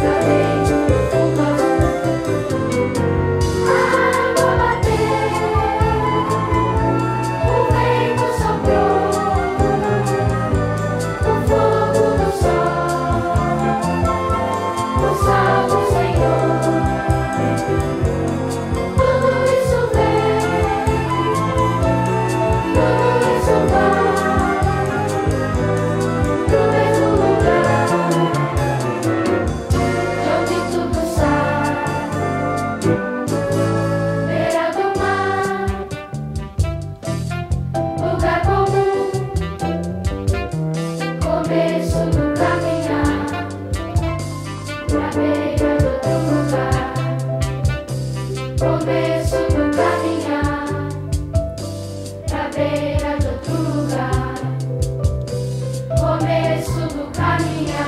the De outro lugar, começo do caminhar.